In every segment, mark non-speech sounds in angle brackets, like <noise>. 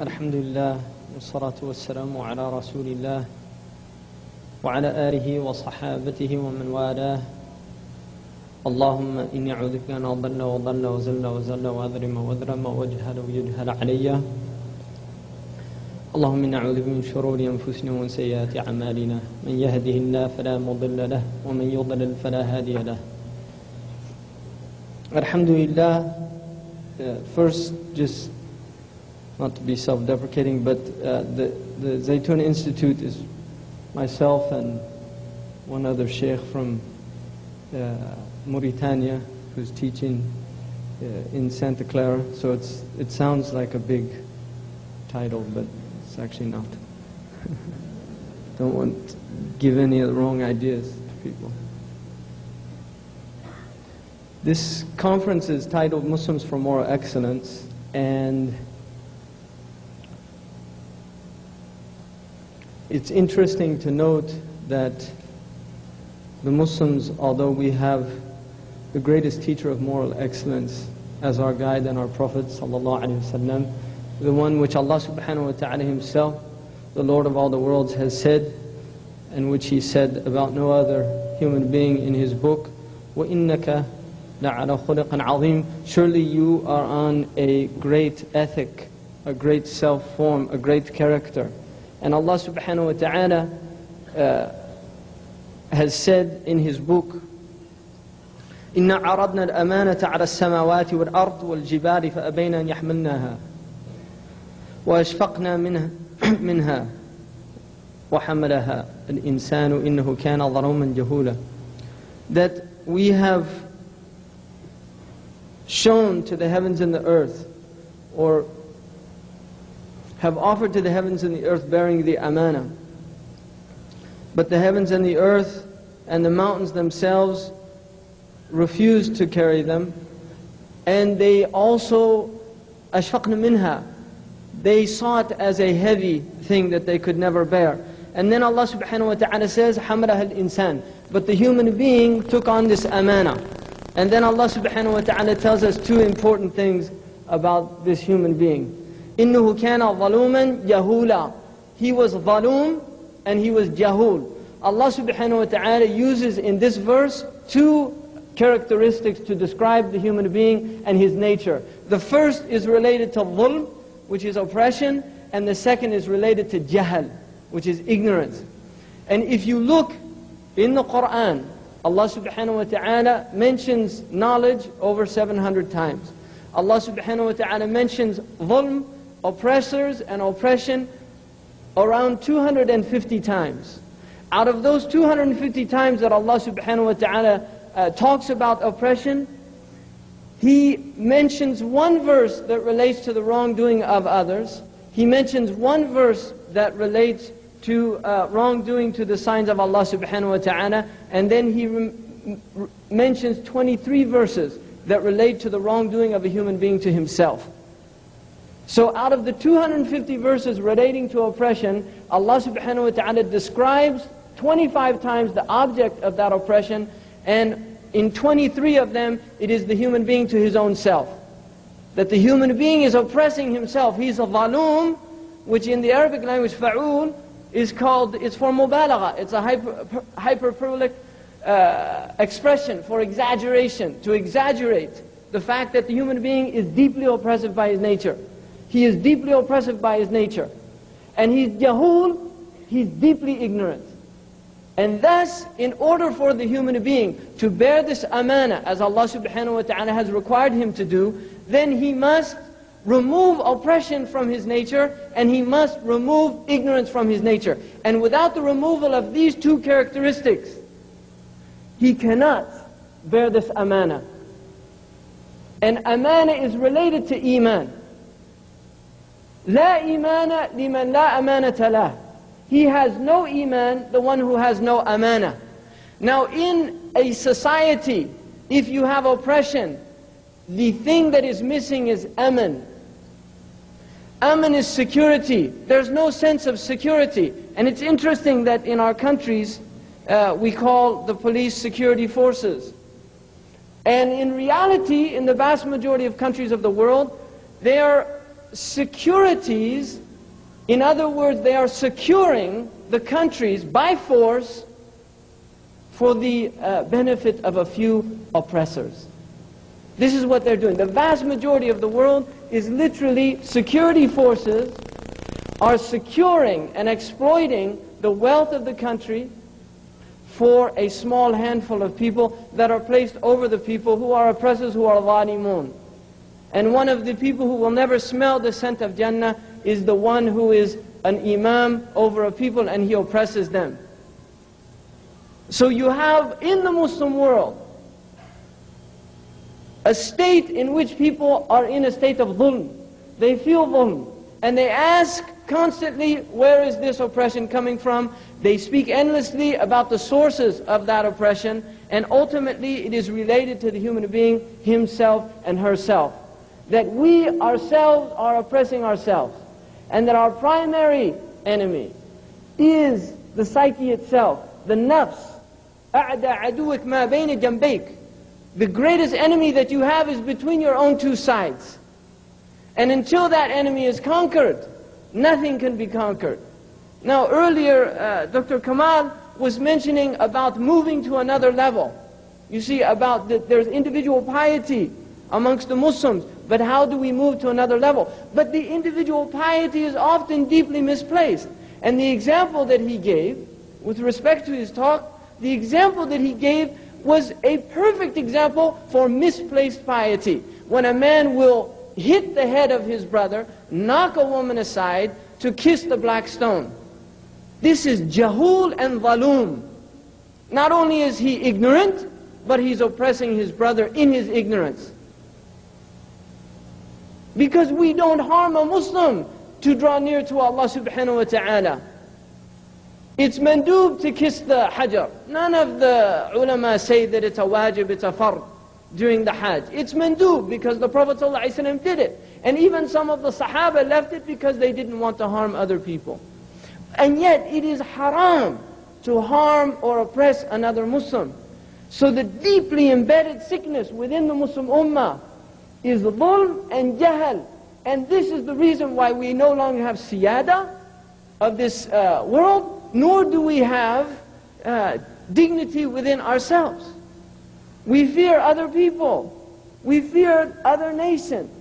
الحمد لله والصلاة والسلام على رسول الله وعلى آله وصحابته ومن والاه. اللهم إني أعوذ بك أن أضل وضل وزل وزل وأذرم وأذرم وأجهل ويجهل علي. اللهم إني أعوذ بك من شرور أنفسنا ومن سيئات أعمالنا. من يهده الله فلا مضل له ومن يضلل فلا هادي له. Alhamdulillah, uh, first just not to be self-deprecating, but uh, the, the Zaytuna Institute is myself and one other sheikh from uh, Mauritania who's teaching uh, in Santa Clara. So it's, it sounds like a big title, but it's actually not. <laughs> Don't want to give any of the wrong ideas to people. This conference is titled Muslims for Moral Excellence, and it's interesting to note that the Muslims, although we have the greatest teacher of moral excellence as our guide and our Prophet ﷺ, the one which Allah subhanahu wa ta'ala himself, the Lord of all the worlds, has said, and which he said about no other human being in his book, وَإِنَّكَ لَعَلَى خُلِقٍ عَظِيمٍ Surely you are on a great ethic, a great self-form, a great character. And Allah subhanahu wa ta'ala uh, has said in His book, إِنَّا عَرَضْنَا الْأَمَانَةَ عَلَى السَّمَاوَاتِ وَالْأَرْضِ وَالْجِبَالِ فَأَبَيْنَ أَن يَحْمِلْنَاهَا وَأَشْفَقْنَا منها, منها وَحَمَلَهَا الْإِنسَانُ إِنَّهُ كَانَ ظَلُومًا جَهُولًا That we have shown to the heavens and the earth, or have offered to the heavens and the earth bearing the amana. But the heavens and the earth and the mountains themselves refused to carry them, and they also ashfaqna minha. They saw it as a heavy thing that they could never bear. And then Allah subhanahu wa ta'ala says, حَمَلَهَا الْإِنسان. But the human being took on this amana. And then Allah subhanahu wa ta'ala tells us two important things about this human being. إِنَّهُ كَانَ ظَلُومًا جَهُولًا He was ظَلُوم and he was jahul. Allah subhanahu wa ta'ala uses in this verse two characteristics to describe the human being and his nature. The first is related to dhulm, which is oppression, and the second is related to jahal, which is ignorance. And if you look in the Quran, Allah subhanahu wa ta'ala mentions knowledge over 700 times. Allah subhanahu wa ta'ala mentions dhulm, oppressors and oppression around 250 times. Out of those 250 times that Allah subhanahu wa ta'ala uh, talks about oppression, He mentions one verse that relates to the wrongdoing of others. He mentions one verse that relates to uh, wrongdoing to the signs of Allah subhanahu wa ta'ala. And then He mentions 23 verses that relate to the wrongdoing of a human being to himself. So out of the 250 verses relating to oppression, Allah subhanahu wa ta'ala describes 25 times the object of that oppression, and in 23 of them, it is the human being to his own self. That the human being is oppressing himself. He's a zaloom, which in the Arabic language, fa'ul, is called, it's for mubalagha. It's a hyper, hyperbolic uh, expression for exaggeration, to exaggerate the fact that the human being is deeply oppressive by his nature. He is deeply oppressive by his nature. And he's jahul, he's deeply ignorant. And thus, in order for the human being to bear this amana, as Allah subhanahu wa ta'ala has required him to do, then he must remove oppression from his nature, and he must remove ignorance from his nature. And without the removal of these two characteristics, he cannot bear this amana. And amana is related to iman. لا إيمان لمن لا أمانة له. He has no iman, the one who has no amana. Now in a society, if you have oppression, the thing that is missing is aman. Aman is security. There's no sense of security. And it's interesting that in our countries, uh, we call the police security forces. And in reality, in the vast majority of countries of the world, they are securities, in other words, they are securing the countries by force for the uh, benefit of a few oppressors. This is what they're doing. The vast majority of the world is literally security forces are securing and exploiting the wealth of the country for a small handful of people that are placed over the people who are oppressors, who are zalimun. And one of the people who will never smell the scent of Jannah is the one who is an imam over a people and he oppresses them. So you have in the Muslim world a state in which people are in a state of dhulm. They feel dhulm. And they ask constantly, where is this oppression coming from? They speak endlessly about the sources of that oppression. And ultimately, it is related to the human being himself and herself that we ourselves are oppressing ourselves and that our primary enemy is the psyche itself, the nafs. The greatest enemy that you have is between your own two sides. And until that enemy is conquered, nothing can be conquered. Now earlier, uh, Dr. Kamal was mentioning about moving to another level. You see, about that there's individual piety amongst the Muslims. But how do we move to another level? But the individual piety is often deeply misplaced. And the example that he gave, with respect to his talk, the example that he gave was a perfect example for misplaced piety. When a man will hit the head of his brother, knock a woman aside to kiss the black stone. This is jahul and zalum. Not only is he ignorant, but he's oppressing his brother in his ignorance. Because we don't harm a Muslim to draw near to Allah subhanahu wa ta'ala. It's mandub to kiss the hajar. None of the ulama say that it's a wajib, it's a fard during the hajj. It's mandub because the Prophet ﷺ did it. And even some of the sahaba left it because they didn't want to harm other people. And yet it is haram to harm or oppress another Muslim. So the deeply embedded sickness within the Muslim ummah is dhulm and jahl. And this is the reason why we no longer have siyada of this uh, world, nor do we have uh, dignity within ourselves. We fear other people. We fear other nations.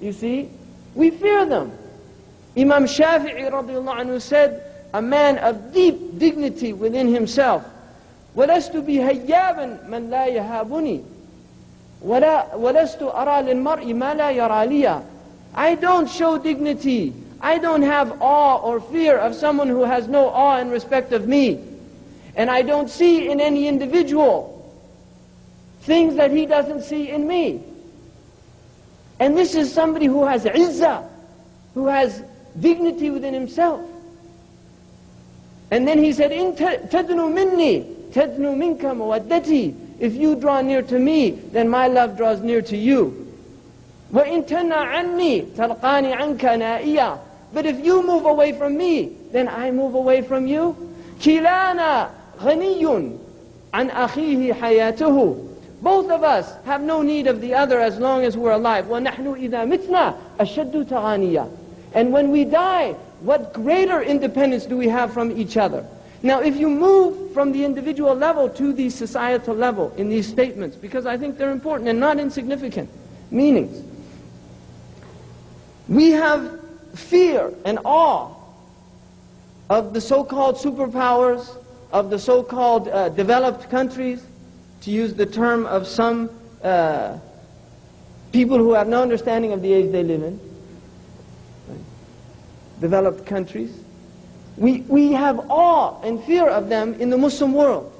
You see? We fear them. Imam Shafi'i radiallahu anhu said, a man of deep dignity within himself. وَلَسْتُ بِهَيَّابًا مَنْ لَا يَهَابُنِي ولا ولست أرى للمرء ما لا يرى لي I don't show dignity. I don't have awe or fear of someone who has no awe and respect of me. And I don't see in any individual things that he doesn't see in me. And this is somebody who has izzah, who has dignity within himself. And then he said, إن تدنو مني تدنو منك مودتي if you draw near to me, then my love draws near to you. وَإِن تَنَّ عَنِّي تَلْقَانِ عَنْكَ نَائِيًا But if you move away from me, then I move away from you. كِلَانَا غَنِيٌّ عَنْ أَخِيهِ حَيَاتُهُ Both of us have no need of the other as long as we're alive. وَنَحْنُ إِذَا مِتْنَا أَشَدُّ تَغَانِيًا And when we die, what greater independence do we have from each other? Now, if you move from the individual level to the societal level in these statements, because I think they're important and not insignificant meanings, we have fear and awe of the so-called superpowers, of the so-called uh, developed countries, to use the term of some uh, people who have no understanding of the age they live in, developed countries. We, we have awe and fear of them in the Muslim world.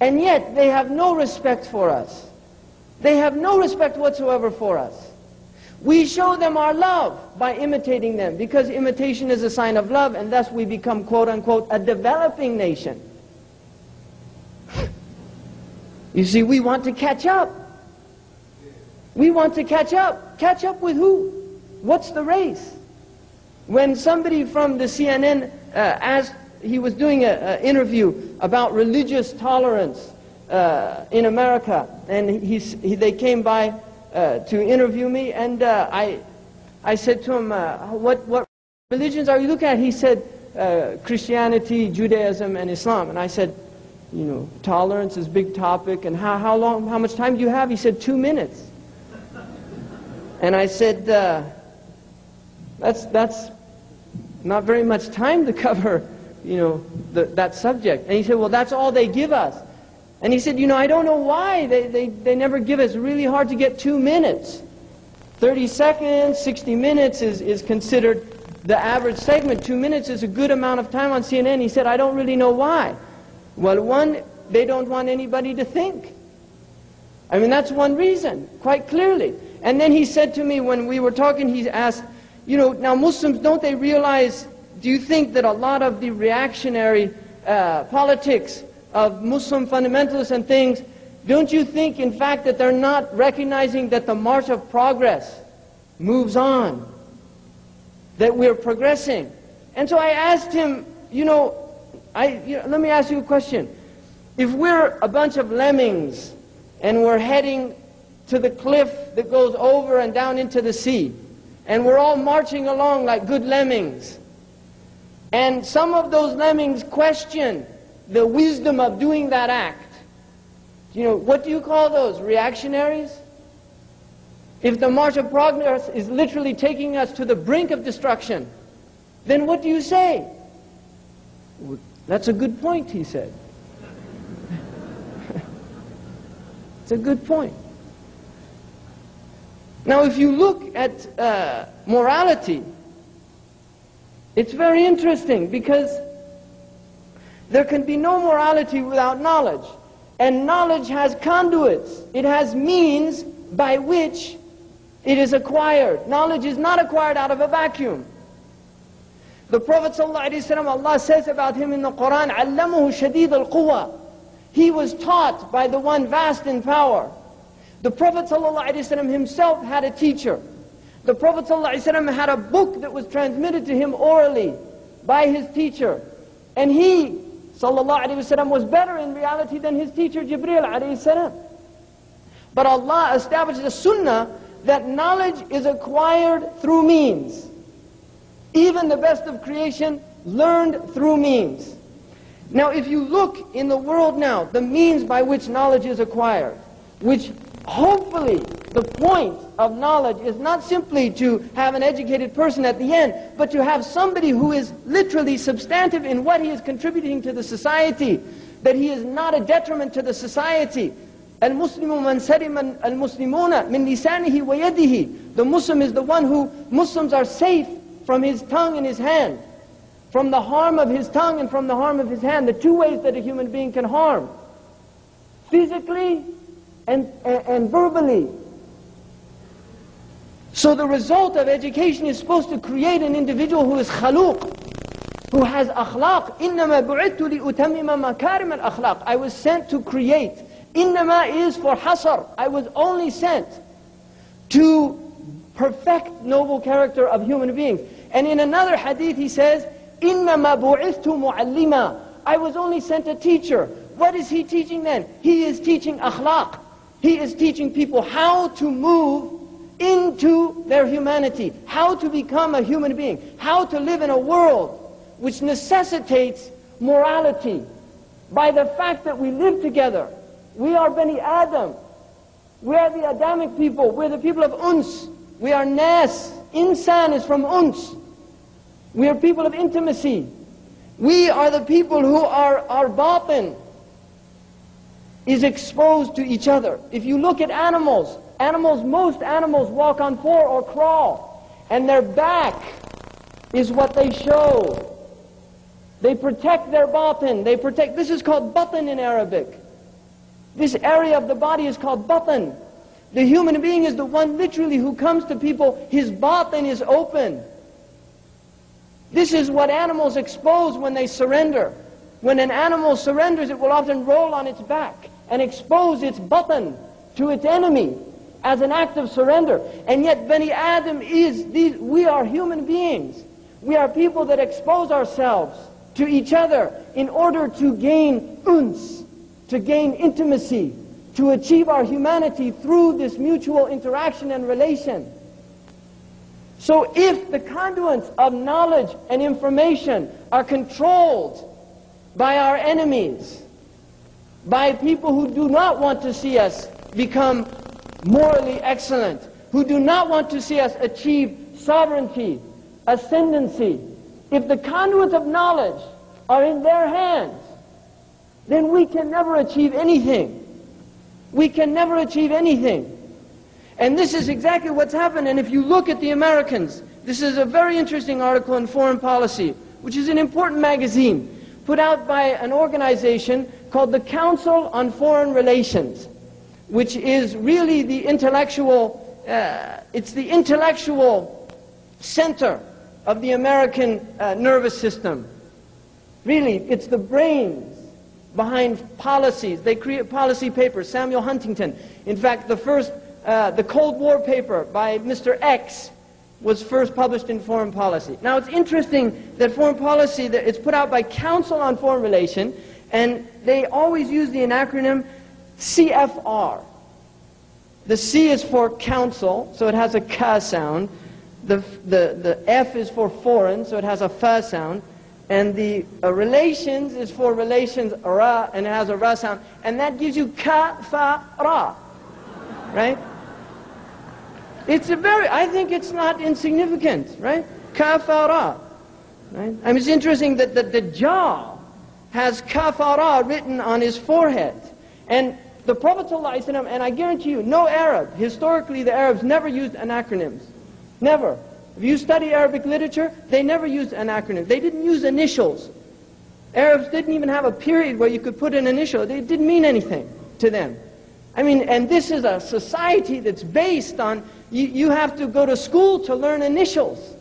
And yet they have no respect for us. They have no respect whatsoever for us. We show them our love by imitating them because imitation is a sign of love and thus we become quote unquote a developing nation. You see, we want to catch up. We want to catch up. Catch up with who? What's the race? When somebody from the CNN uh, asked, he was doing an interview about religious tolerance uh, in America, and he, he, they came by uh, to interview me, and uh, I, I said to him, uh, what, what religions are you looking at? He said, uh, Christianity, Judaism, and Islam. And I said, you know, tolerance is a big topic, and how, how long, how much time do you have? He said, two minutes. And I said, that's, that's not very much time to <laughs> cover, you know, the, that subject. And he said, well, that's all they give us. And he said, you know, I don't know why. They, they, they never give us really hard to get two minutes. 30 seconds, 60 minutes is, is considered the average segment. Two minutes is a good amount of time on CNN. He said, I don't really know why. Well, one, they don't want anybody to think. I mean, that's one reason, quite clearly. And then he said to me when we were talking, he asked, you know, now Muslims, don't they realize, do you think that a lot of the reactionary uh, politics of Muslim fundamentalists and things, don't you think, in fact, that they're not recognizing that the march of progress moves on? That we're progressing? And so I asked him, you know, I, you know, let me ask you a question. If we're a bunch of lemmings and we're heading to the cliff that goes over and down into the sea, and we're all marching along like good lemmings, and some of those lemmings question the wisdom of doing that act, you know, what do you call those? Reactionaries? If the march of progress is literally taking us to the brink of destruction, then what do you say? That's a good point, he said. <laughs> it's a good point. Now, if you look at uh, morality, it's very interesting because there can be no morality without knowledge. And knowledge has conduits. It has means by which it is acquired. Knowledge is not acquired out of a vacuum. The Prophet ﷺ, Allah says about him in the Quran, عَلَّمُهُ شَدِيدَ الْقُوَى He was taught by the one vast in power. The Prophet ﷺ himself had a teacher. The Prophet ﷺ had a book that was transmitted to him orally by his teacher. And he, ﷺ, was better in reality than his teacher Jibreel ﷺ. But Allah established a sunnah that knowledge is acquired through means. Even the best of creation learned through means. Now, if you look in the world now, the means by which knowledge is acquired, which hopefully the point of knowledge is not simply to have an educated person at the end, but to have somebody who is literally substantive in what he is contributing to the society, that he is not a detriment to the society. المسلم من سلم المسلمون من لسانه ويده The Muslim is the one who Muslims are safe from his tongue and his hand, from the harm of his tongue and from the harm of his hand, the two ways that a human being can harm, physically and, and, and verbally. So the result of education is supposed to create an individual who is khaluq, who has akhlaq. إِنَّمَا بُعِدْتُ لِأُتَمِّمَ مَكَارِمَ الْأَخْلَاقِ I was sent to create. إِنَّمَا is for hasar. I was only sent to perfect noble character of human beings. And in another hadith he says, إِنَّمَا بُعِثْتُ مُعَلِّمًا I was only sent a teacher. What is he teaching then? He is teaching akhlaq. He is teaching people how to move into their humanity, how to become a human being, how to live in a world which necessitates morality. By the fact that we live together, we are Bani Adam. We are the Adamic people. We're the people of Uns. We are Nas. Insan is from Uns. We are people of intimacy. We are the people who are our batin is exposed to each other. If you look at animals, animals, most animals walk on four or crawl, and their back is what they show. They protect their batin. They protect, this is called batin in Arabic. This area of the body is called batin. The human being is the one literally who comes to people, his batin is open. This is what animals expose when they surrender. When an animal surrenders, it will often roll on its back and expose its batin to its enemy as an act of surrender. And yet Bani Adam is, these, we are human beings. We are people that expose ourselves to each other in order to gain uns, to gain intimacy, to achieve our humanity through this mutual interaction and relation. So if the conduits of knowledge and information are controlled by our enemies, by people who do not want to see us become morally excellent, who do not want to see us achieve sovereignty, ascendancy, if the conduits of knowledge are in their hands, then we can never achieve anything. We can never achieve anything. And this is exactly what's happened. And if you look at the Americans, this is a very interesting article in Foreign Policy, which is an important magazine put out by an organization called the Council on Foreign Relations, which is really the intellectual, uh, it's the intellectual center of the American uh, nervous system. Really, it's the brains behind policies. They create policy papers. Samuel Huntington, in fact, the first, uh, the Cold War paper by Mr. X was first published in Foreign Policy. Now, it's interesting that Foreign Policy, that it's put out by Council on Foreign Relations, and they always use the acronym CFR. The C is for council, so it has a K sound. The, the, the F is for foreign, so it has a F sound. And the uh, relations is for relations, ra, and it has a ra sound. And that gives you ka, fa, ra. Right? It's a very, I think it's not insignificant, right? Ka, fa. Right? I mean, it's interesting that the, Jah has kafara written on his forehead. And the Prophet ﷺ, and I guarantee you, no Arab, historically the Arabs never used acronyms. Never. If you study Arabic literature, they never used an acronym. They didn't use initials. Arabs didn't even have a period where you could put an initial. It didn't mean anything to them. I mean, and this is a society that's based on, you, you have to go to school to learn initials.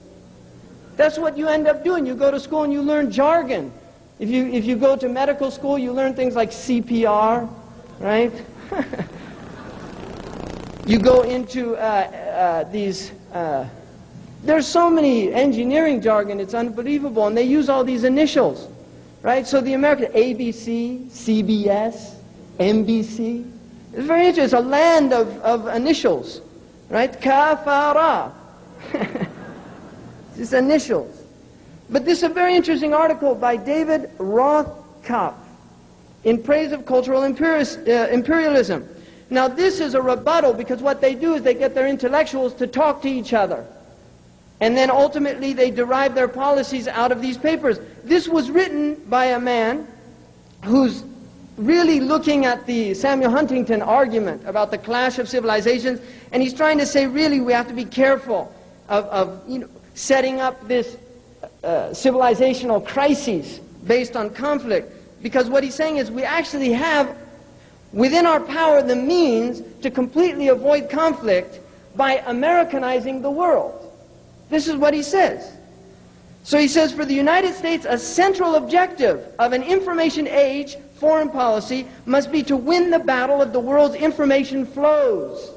That's what you end up doing. You go to school and you learn jargon. If you, if you go to medical school, you learn things like CPR, right? <laughs> you go into uh, uh, these uh, there's so many engineering jargon, it's unbelievable, and they use all these initials, right? So the American ABC, CBS, NBC, it's very interesting. It's a land of, of initials, right? Kafara. <laughs> it's initials. But this is a very interesting article by David Rothkopf in praise of cultural uh, imperialism. Now, this is a rebuttal because what they do is they get their intellectuals to talk to each other. And then ultimately they derive their policies out of these papers. This was written by a man who's really looking at the Samuel Huntington argument about the clash of civilizations, and he's trying to say, really, we have to be careful of, of you know, setting up this uh, civilizational crises based on conflict. Because what he's saying is we actually have within our power the means to completely avoid conflict by Americanizing the world. This is what he says. So he says, for the United States, a central objective of an information age foreign policy must be to win the battle of the world's information flows,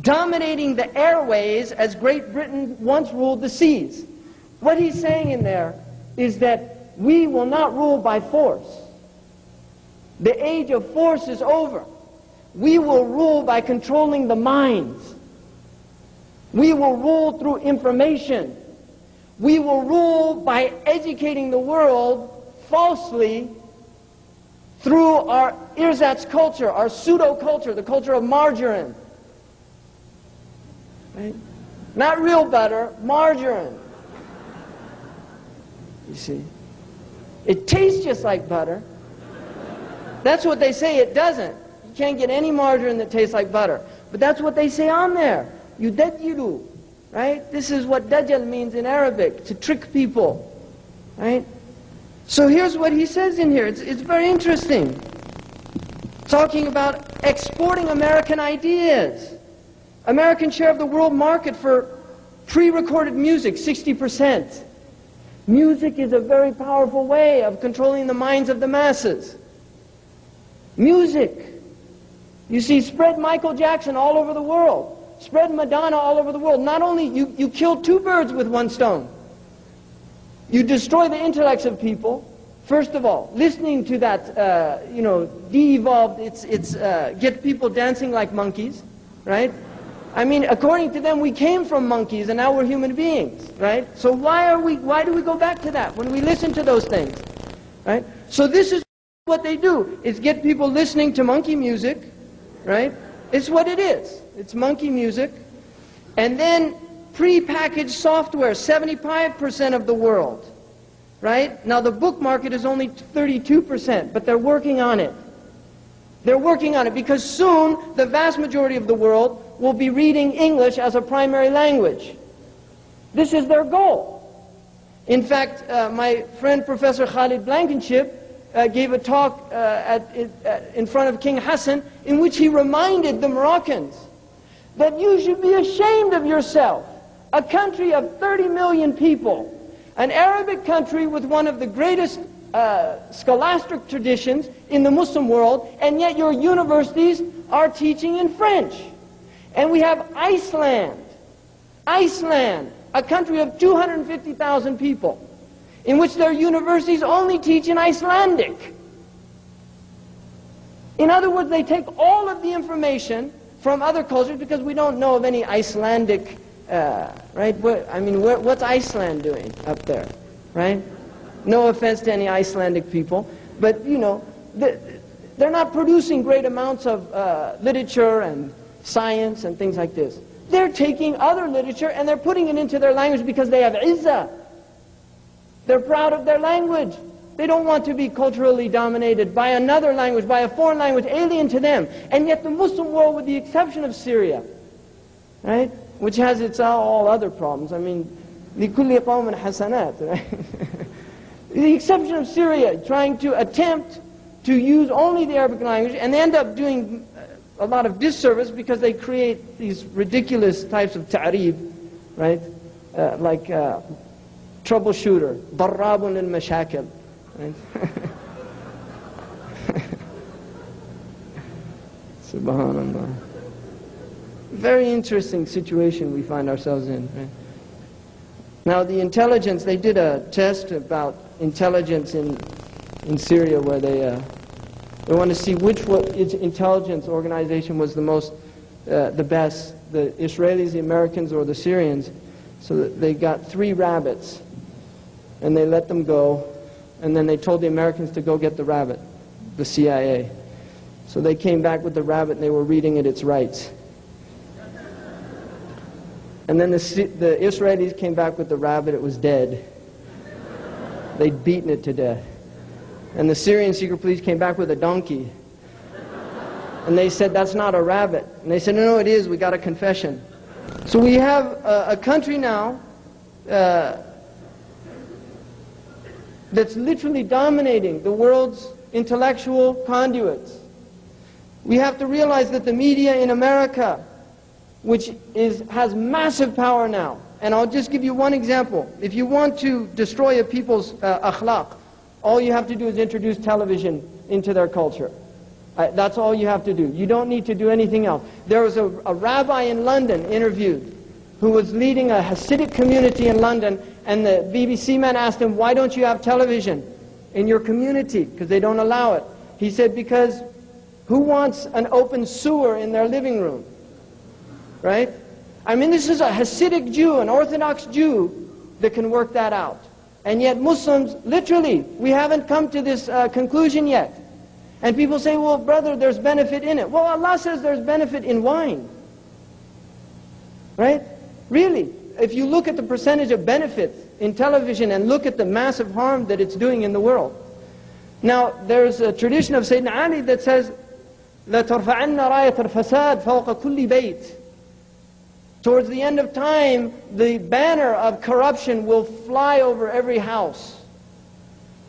dominating the airways as Great Britain once ruled the seas. What he's saying in there is that we will not rule by force. The age of force is over. We will rule by controlling the minds. We will rule through information. We will rule by educating the world falsely through our ersatz culture, our pseudo culture, the culture of margarine. Right? Not real butter, margarine. You see? It tastes just like butter. That's what they say it doesn't. You can't get any margarine that tastes like butter. But that's what they say on there. You Yudajjilu. Right? This is what Dajjal means in Arabic, to trick people. Right? So here's what he says in here. It's, it's very interesting. Talking about exporting American ideas. American share of the world market for pre-recorded music, 60%. Music is a very powerful way of controlling the minds of the masses. Music. You see, spread Michael Jackson all over the world. Spread Madonna all over the world. Not only you, you kill two birds with one stone. You destroy the intellects of people. First of all, listening to that, uh, you know, de-evolved, it's, it's, uh, get people dancing like monkeys, right? I mean, according to them, we came from monkeys and now we're human beings, right? So why are we, why do we go back to that when we listen to those things, right? So this is what they do, is get people listening to monkey music, right? It's what it is. It's monkey music. And then pre-packaged software, 75% of the world, right? Now the book market is only 32%, but they're working on it. They're working on it because soon the vast majority of the world will be reading English as a primary language. This is their goal. In fact, uh, my friend Professor Khalid Blankinship uh, gave a talk uh, at, at, in front of King Hassan in which he reminded the Moroccans that you should be ashamed of yourself. A country of 30 million people, an Arabic country with one of the greatest uh, scholastic traditions in the Muslim world, and yet your universities are teaching in French. And we have Iceland, Iceland, a country of 250,000 people, in which their universities only teach in Icelandic. In other words, they take all of the information from other cultures because we don't know of any Icelandic, uh, right? What, I mean, what's Iceland doing up there, right? No offense to any Icelandic people, but you know, they're not producing great amounts of uh, literature and science and things like this. They're taking other literature and they're putting it into their language because they have izzah. They're proud of their language. They don't want to be culturally dominated by another language, by a foreign language alien to them. And yet the Muslim world, with the exception of Syria, right, which has its all other problems. I mean, لِكُلِّ قَوْمٍ حَسَنَاتٍ, right? <laughs> the exception of Syria, trying to attempt to use only the Arabic language, and they end up doing a lot of disservice because they create these ridiculous types of ta'rib, right? Uh, like uh, troubleshooter, darrabun al mashakil. Right? <laughs> Subhanallah. Very interesting situation we find ourselves in. Right? Now the intelligence, they did a test about intelligence in, in Syria where they uh, they want to see which intelligence organization was the most, uh, the best, the Israelis, the Americans, or the Syrians. So they got three rabbits, and they let them go, and then they told the Americans to go get the rabbit, the CIA. So they came back with the rabbit, and they were reading it its rights. And then the, the Israelis came back with the rabbit, it was dead. They'd beaten it to death. And the Syrian secret police came back with a donkey. And they said, that's not a rabbit. And they said, no, no, it is. We got a confession. So we have a, a country now uh, that's literally dominating the world's intellectual conduits. We have to realize that the media in America, which is, has massive power now, and I'll just give you one example. If you want to destroy a people's uh, akhlaq, all you have to do is introduce television into their culture. Uh, that's all you have to do. You don't need to do anything else. There was a, a rabbi in London interviewed who was leading a Hasidic community in London, and the BBC man asked him, why don't you have television in your community? Because they don't allow it. He said, because who wants an open sewer in their living room? Right? I mean, this is a Hasidic Jew, an Orthodox Jew, that can work that out. And yet Muslims, literally, we haven't come to this uh, conclusion yet. And people say, well, brother, there's benefit in it. Well, Allah says there's benefit in wine. Right? Really, if you look at the percentage of benefits in television and look at the massive harm that it's doing in the world. Now, there's a tradition of Sayyidina Ali that says, لَتَرْفَعَنَّ رَايَةَ الْفَسَادِ فَوْقَ كُلِّ بَيْتٍ Towards the end of time, the banner of corruption will fly over every house.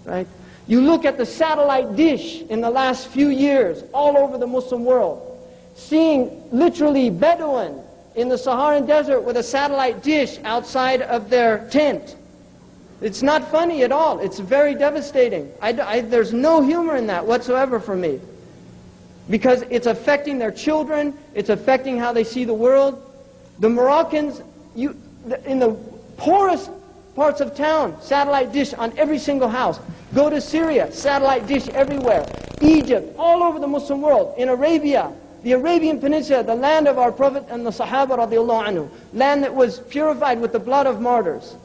Right? You look at the satellite dish in the last few years all over the Muslim world, seeing literally Bedouin in the Saharan desert with a satellite dish outside of their tent. It's not funny at all. It's very devastating. I, I, there's no humor in that whatsoever for me. Because it's affecting their children, it's affecting how they see the world, the Moroccans, you, in the poorest parts of town, satellite dish on every single house. Go to Syria, satellite dish everywhere. Egypt, all over the Muslim world. In Arabia, the Arabian Peninsula, the land of our Prophet and the Sahaba radiallahu anhu, land that was purified with the blood of martyrs.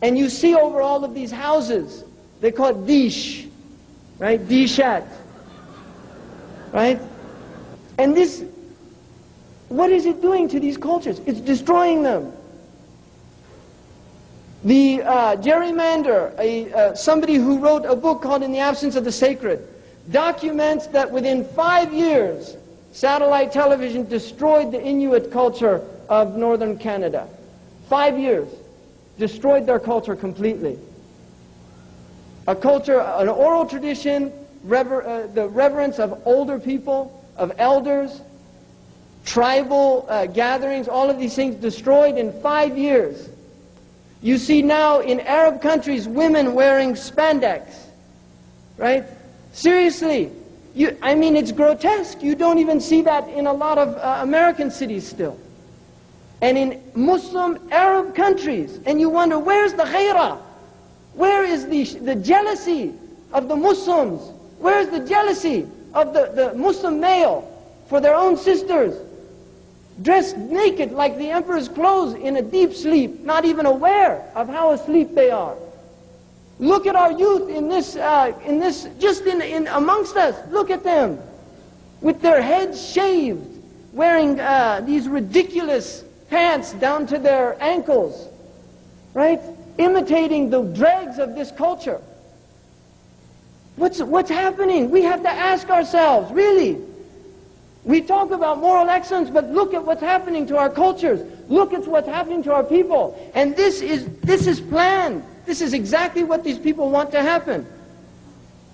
And you see over all of these houses, they call it dish, right? Dishat, right? And this, what is it doing to these cultures? It's destroying them. The uh, Jerry Mander, a, uh, somebody who wrote a book called In the Absence of the Sacred, documents that within five years, satellite television destroyed the Inuit culture of northern Canada. Five years. Destroyed their culture completely. A culture, an oral tradition, rever uh, the reverence of older people, of elders, tribal uh, gatherings, all of these things destroyed in five years. You see now in Arab countries women wearing spandex, right? Seriously, you, I mean, it's grotesque. You don't even see that in a lot of uh, American cities still. And in Muslim Arab countries, and you wonder, where's the ghairah? Where is the, the jealousy of the Muslims? Where's the jealousy of the, the Muslim male for their own sisters? Dressed naked like the emperor's clothes in a deep sleep, not even aware of how asleep they are. Look at our youth in this, uh, in this just in, in amongst us. Look at them with their heads shaved, wearing uh, these ridiculous pants down to their ankles, right? Imitating the dregs of this culture. What's, what's happening? We have to ask ourselves, really, we talk about moral excellence, but look at what's happening to our cultures. Look at what's happening to our people. And this is, this is planned. This is exactly what these people want to happen.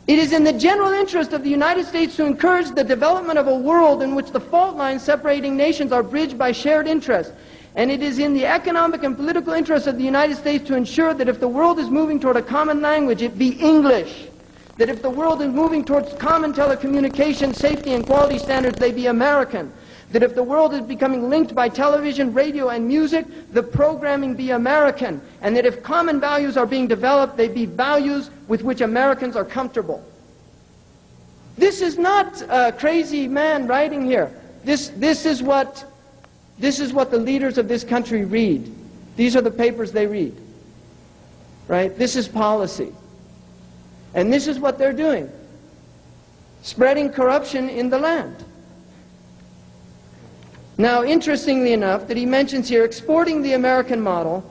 It is in the general interest of the United States to encourage the development of a world in which the fault lines separating nations are bridged by shared interests. And it is in the economic and political interest of the United States to ensure that if the world is moving toward a common language, it be English that if the world is moving towards common telecommunication safety and quality standards, they be American. That if the world is becoming linked by television, radio, and music, the programming be American. And that if common values are being developed, they be values with which Americans are comfortable. This is not a crazy man writing here. This, this, is what, this is what the leaders of this country read. These are the papers they read. Right? This is policy. And this is what they're doing spreading corruption in the land. Now, interestingly enough, that he mentions here exporting the American model,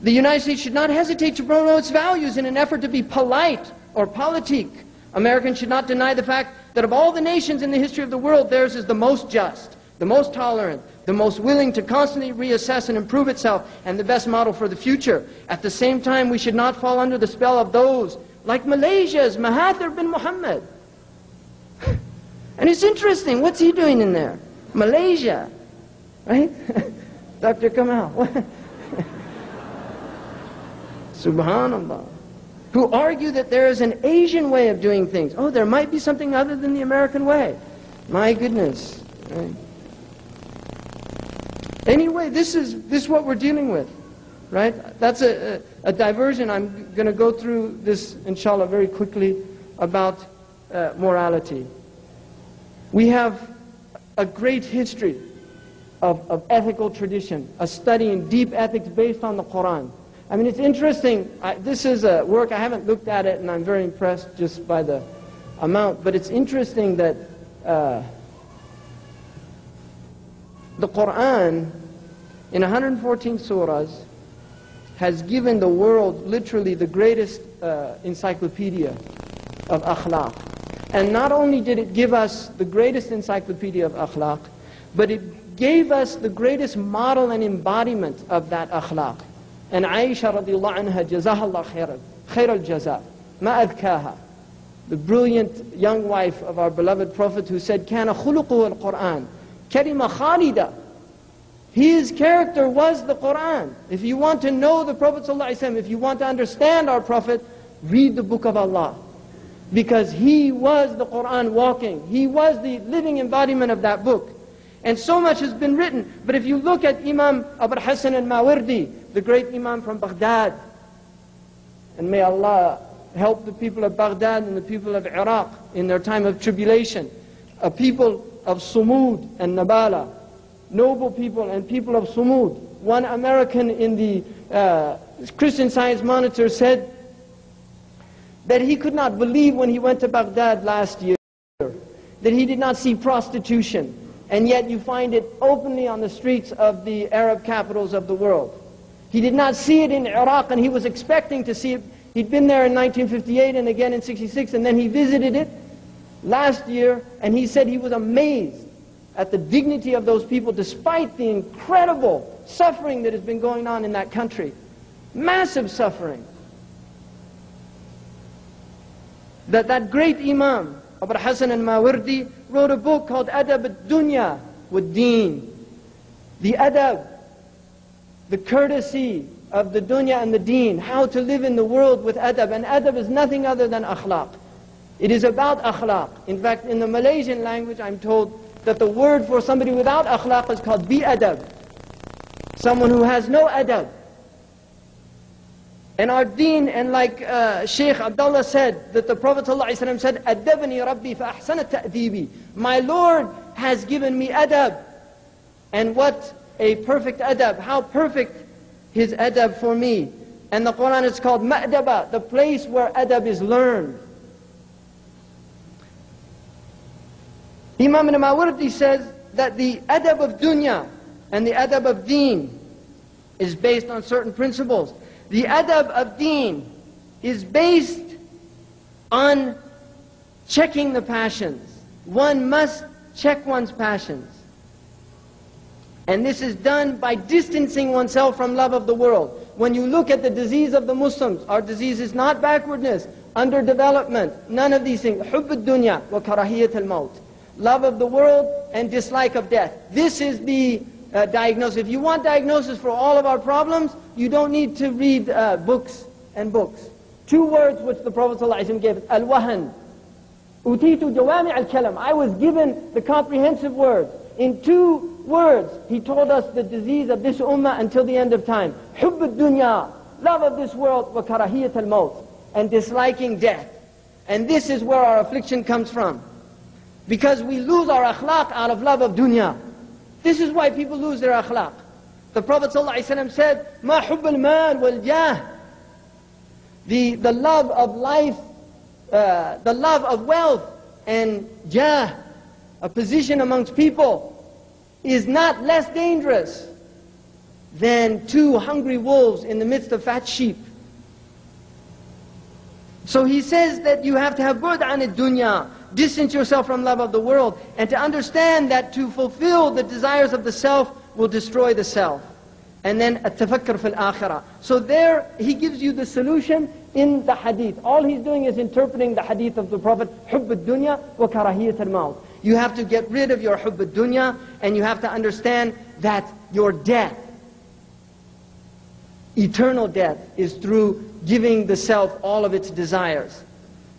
the United States should not hesitate to promote its values in an effort to be polite or politique. Americans should not deny the fact that of all the nations in the history of the world, theirs is the most just, the most tolerant, the most willing to constantly reassess and improve itself, and the best model for the future. At the same time, we should not fall under the spell of those like Malaysia's Mahathir bin Mohamad. And it's interesting, what's he doing in there? Malaysia, right? <laughs> Dr. Kamal. <laughs> Subhanallah. Who argue that there is an Asian way of doing things. Oh, there might be something other than the American way. My goodness. Right? Anyway, this is, this is what we're dealing with. Right? That's a, a diversion. I'm going to go through this, inshallah, very quickly about uh, morality. We have a great history of, of ethical tradition, a study in deep ethics based on the Quran. I mean, it's interesting. I, this is a work, I haven't looked at it, and I'm very impressed just by the amount. But it's interesting that uh, the Quran, in 114 surahs, has given the world literally the greatest uh, encyclopedia of akhlaq. And not only did it give us the greatest encyclopedia of akhlaq, but it gave us the greatest model and embodiment of that akhlaq. And Aisha radiallahu anha, jazahallah khairan, khair al-jaza, ma. The brilliant young wife of our beloved Prophet who said, kana khuluquhu al-Qur'an, kalima khalida, his character was the Quran. If you want to know the Prophet ﷺ, if you want to understand our Prophet, read the book of Allah. Because he was the Quran walking. He was the living embodiment of that book. And so much has been written. But if you look at Imam Abu Hassan al-Mawardi, the great Imam from Baghdad, and may Allah help the people of Baghdad and the people of Iraq in their time of tribulation, a people of Sumud and Nabala, noble people and people of Sumud. One American in the uh, Christian Science Monitor said that he could not believe when he went to Baghdad last year that he did not see prostitution. And yet you find it openly on the streets of the Arab capitals of the world. He did not see it in Iraq and he was expecting to see it. He'd been there in 1958 and again in 66 and then he visited it last year and he said he was amazed at the dignity of those people despite the incredible suffering that has been going on in that country. Massive suffering. That that great Imam, Abu Hassan al-Mawardi, wrote a book called Adab al-Dunya wad-Deen. The adab, the courtesy of the dunya and the deen, how to live in the world with adab. And adab is nothing other than akhlaq. It is about akhlaq. In fact, in the Malaysian language, I'm told that the word for somebody without akhlaq is called bi-adab. Someone who has no adab. And our deen, and like uh, Sheikh Abdullah said, that the Prophet ﷺ said, أَدَّبَنِي رَبِّي فَأَحْسَنَ تَأْدِيبِي My Lord has given me adab. And what a perfect adab, how perfect his adab for me. And the Quran is called Ma'daba, the place where adab is learned. Imam Mawardi says that the adab of dunya and the adab of deen is based on certain principles. The adab of deen is based on checking the passions. One must check one's passions. And this is done by distancing oneself from love of the world. When you look at the disease of the Muslims, our disease is not backwardness, underdevelopment, none of these things. حب الدنيا وكراهية الموت. Love of the world and dislike of death. This is the uh, diagnosis. If you want diagnosis for all of our problems, you don't need to read uh, books and books. Two words which the Prophet ﷺ gave, al-wahan. Utitu jawami al-kalam. I was given the comprehensive words. In two words, he told us the disease of this ummah until the end of time. Hubb dunya, love of this world, wa karahiyat al-maut, and disliking death. And this is where our affliction comes from. Because we lose our akhlaq out of love of dunya. This is why people lose their akhlaq. The Prophet ﷺ said, Ma hubbul mal wal jah. The, the love of life, uh, the love of wealth and jah, a position amongst people, is not less dangerous than two hungry wolves in the midst of fat sheep. So he says that you have to have good anid dunya distance yourself from love of the world, and to understand that to fulfill the desires of the self will destroy the self. And then at-tafakkar fil akhirah. So there he gives you the solution in the hadith. All he's doing is interpreting the hadith of the Prophet, حب الدنيا وكراهية الموت. You have to get rid of your حب الدنيا and you have to understand that your death, eternal death, is through giving the self all of its desires.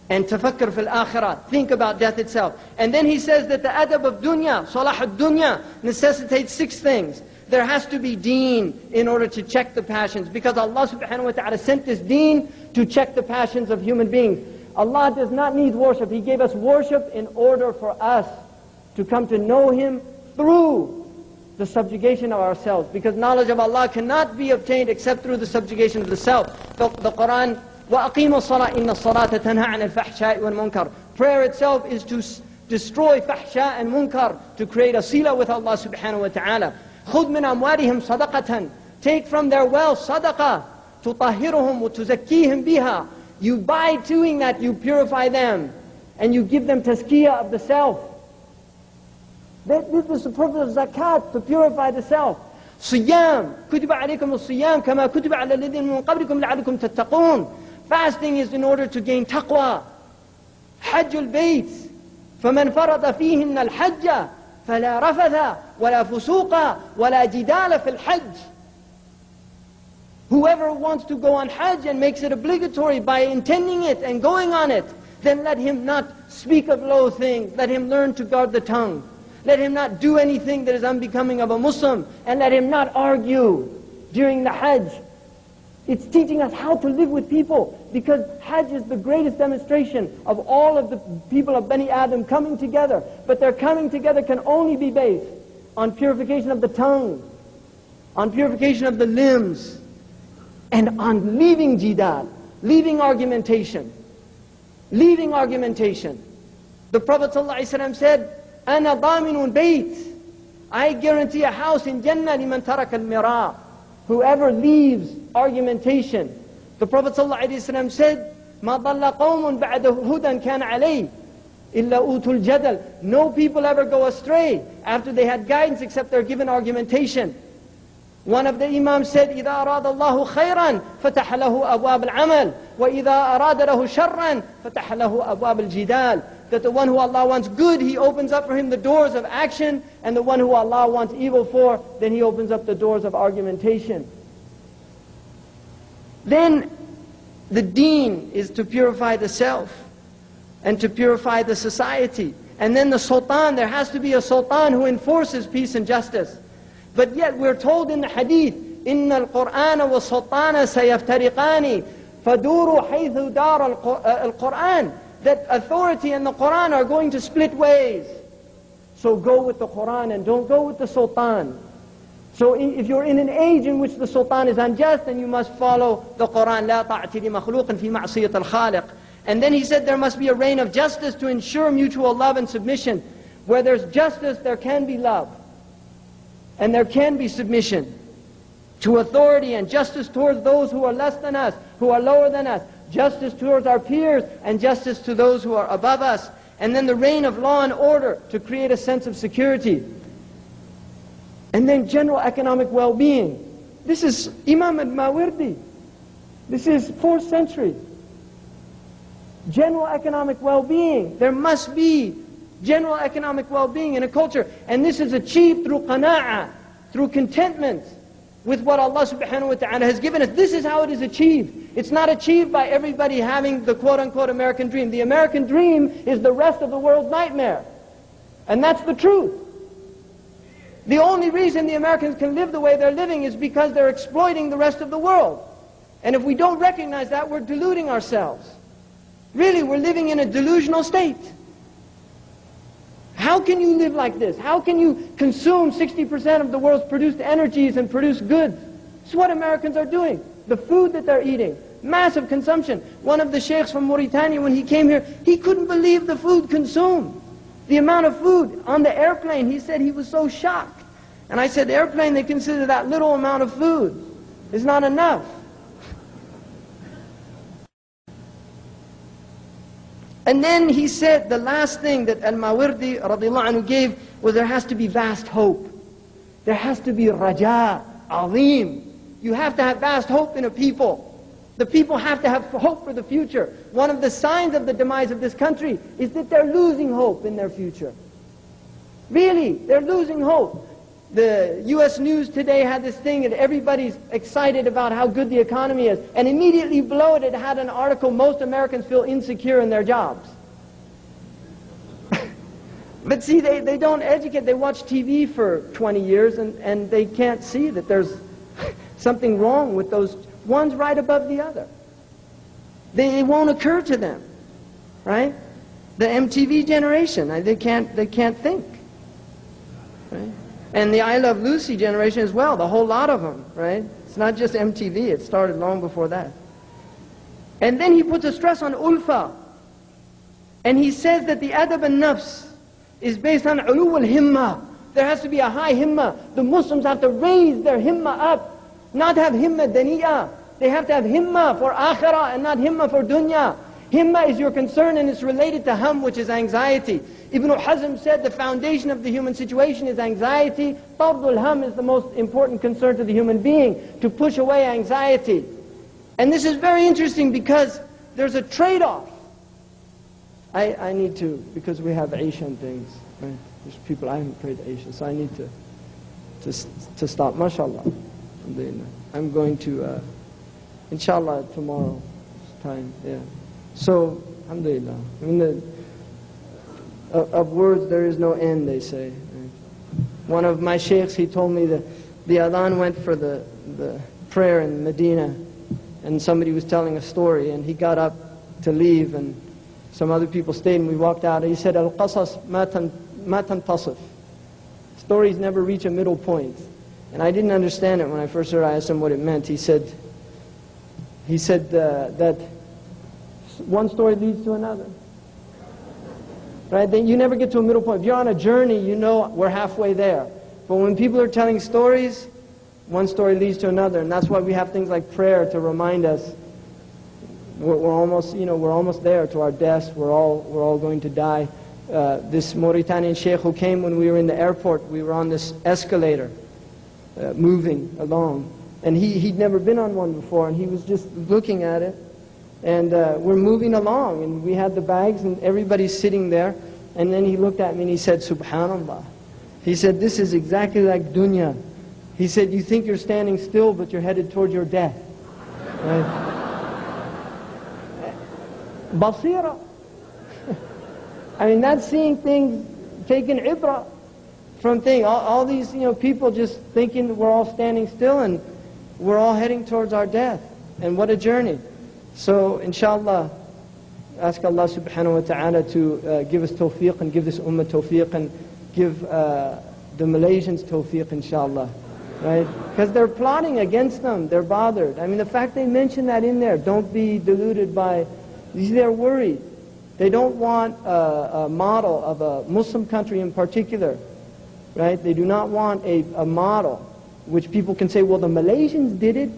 And tafakkar fil akhirah, think about death itself. And then he says that the adab of dunya, salah dunya, necessitates six things. There has to be deen in order to check the passions. Because Allah subhanahu wa ta'ala sent this deen to check the passions of human beings. Allah does not need worship. He gave us worship in order for us to come to know Him through the subjugation of ourselves. Because knowledge of Allah cannot be obtained except through the subjugation of the self. The, the Quran وَأَقِيمُوا الصَّلَاةَ إِنَّ الصَّلَاةَ تَنْهَى عَنِ الْفَحْشَاءِ وَالْمُنْكَرِ Prayer itself is to destroy fahsha and munkar, to create a sila with Allah subhanahu wa ta'ala. خُذْ مِنْ أَمْوَالِهِمْ صَدَقَةً Take from their wealth sadaqah, تُطَهِّرُهُمْ وَتُزَكِّيهِمْ بِهَا You by doing that, you purify them, and you give them tazkiyah of the self. This is the purpose of zakat, to purify the self. صيام كتب عليكم الصيام كما كتب على الذين من قبلكم لعلكم تتقون Fasting is in order to gain taqwa. حج البيت فمن فرض فيهن الحج فلا رفث ولا فسوق ولا جدال في الحج Whoever wants to go on Hajj and makes it obligatory by intending it and going on it, then let him not speak of low things. Let him learn to guard the tongue. Let him not do anything that is unbecoming of a Muslim. And let him not argue during the Hajj. It's teaching us how to live with people because Hajj is the greatest demonstration of all of the people of Bani Adam coming together. But their coming together can only be based on purification of the tongue, on purification of the limbs, and on leaving jidal, leaving argumentation, leaving argumentation. The Prophet ﷺ said, أَنَا ضَامِنٌ بَيْتٍ I guarantee a house in Jannah لمن ترك المراء Whoever leaves argumentation. The Prophet ﷺ said, ما ضل قوم بعد هدى كان عليه إلا أوتوا الجدل. No people ever go astray after they had guidance except they're given argumentation. One of the Imams said, إذا أراد الله خيرا فتح له أبواب العمل وإذا أراد له شرا فتح له أبواب الجدال that the one who Allah wants good, He opens up for him the doors of action, and the one who Allah wants evil for, then He opens up the doors of argumentation. Then the deen is to purify the self and to purify the society. And then the sultan, there has to be a sultan who enforces peace and justice. But yet we're told in the hadith, إن القرآن والسلطان سيفترقان فدوروا حيث دار القرآن that authority and the Quran are going to split ways. So go with the Quran and don't go with the Sultan. So if you're in an age in which the Sultan is unjust, then you must follow the Quran. لا طاعة لمخلوق في معصية الخالق. And then he said there must be a reign of justice to ensure mutual love and submission. Where there's justice, there can be love. And there can be submission to authority and justice towards those who are less than us, who are lower than us justice towards our peers, and justice to those who are above us. And then the reign of law and order to create a sense of security. And then general economic well-being. This is Imam al-Mawardi. This is 4th century. General economic well-being. There must be general economic well-being in a culture. And this is achieved through qana'ah, through contentment with what Allah subhanahu wa ta'ala has given us. This is how it is achieved. It's not achieved by everybody having the quote-unquote American dream. The American dream is the rest of the world's nightmare. And that's the truth. The only reason the Americans can live the way they're living is because they're exploiting the rest of the world. And if we don't recognize that, we're deluding ourselves. Really, we're living in a delusional state. How can you live like this? How can you consume 60% of the world's produced energies and produce goods? It's what Americans are doing. The food that they're eating. Massive consumption. One of the sheikhs from Mauritania, when he came here, he couldn't believe the food consumed. The amount of food on the airplane, he said he was so shocked. And I said, the airplane, they consider that little amount of food is not enough. And then he said the last thing that Al-Mawardi anhu gave was there has to be vast hope. There has to be raja, alim. You have to have vast hope in a people. The people have to have hope for the future. One of the signs of the demise of this country is that they're losing hope in their future. Really, they're losing hope the U.S. News today had this thing that everybody's excited about how good the economy is. And immediately below it, it had an article, most Americans feel insecure in their jobs. <laughs> but see, they, they don't educate. They watch TV for 20 years and, and they can't see that there's <laughs> something wrong with those. One's right above the other. They, it won't occur to them, right? The MTV generation, they can't, they can't think, right? And the I Love Lucy generation as well, the whole lot of them, right? It's not just MTV, it started long before that. And then he puts a stress on ulfa. And he says that the adab al-nafs is based on ulu al-himma. There has to be a high himma. The Muslims have to raise their himma up, not have himma daniya. They have to have himma for akhirah and not himma for dunya. Himma is your concern and it's related to hum, which is anxiety. Ibn Hazm said the foundation of the human situation is anxiety. Tardul hum is the most important concern to the human being, to push away anxiety. And this is very interesting because there's a trade-off. I, I need to, because we have Asian things. Right? There's people, I haven't prayed Asian, so I need to, to, to stop. MashaAllah. Alhamdulillah. I'm going to, uh, inshallah, tomorrow time, yeah. So, alhamdulillah. I mean, the, of, words there is no end, they say. One of my sheikhs, he told me that the adhan went for the, the prayer in Medina, and somebody was telling a story, and he got up to leave, and some other people stayed, and we walked out, and he said, Al-qasas ma tantasif. Stories never reach a middle point. And I didn't understand it when I first heard I asked him what it meant. He said, he said uh, that one story leads to another. Right? Then you never get to a middle point. If you're on a journey, you know we're halfway there. But when people are telling stories, one story leads to another, and that's why we have things like prayer to remind us we're, we're almost, you know, we're almost there to our deaths. We're all, we're all going to die. Uh, this Mauritanian sheikh who came when we were in the airport, we were on this escalator, uh, moving along, and he, he'd never been on one before, and he was just looking at it, and uh, we're moving along, and we had the bags, and everybody's sitting there, and then he looked at me and he said, Subhanallah. He said, this is exactly like dunya. He said, you think you're standing still, but you're headed toward your death. Right? Basira. I mean, that's seeing things, taking ibra from things. All, all these, you know, people just thinking we're all standing still and we're all heading towards our death. And what a journey. So, inshallah, ask Allah subhanahu wa ta'ala to uh, give us tawfiq and give this ummah tawfiq and give uh, the Malaysians tawfiq, inshallah. Right? Because they're plotting against them. They're bothered. I mean, the fact they mention that in there, don't be deluded by, they're worried. They don't want a, a model of a Muslim country in particular. Right? They do not want a, a model which people can say, well, the Malaysians did it,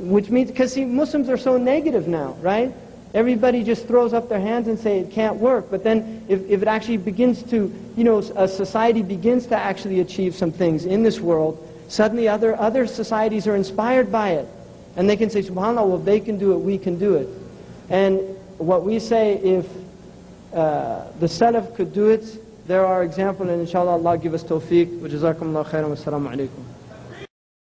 which means, because see, Muslims are so negative now, right? Everybody just throws up their hands and say it can't work. But then if, if it actually begins to, you know, a society begins to actually achieve some things in this world, suddenly other, other societies are inspired by it. And they can say, subhanAllah, well, they can do it, we can do it. And what we say, if uh, the Salaf could do it, there are examples, and inshallah Allah give us tawfiq. Jazakum Allah khairan wa assalamu alaikum.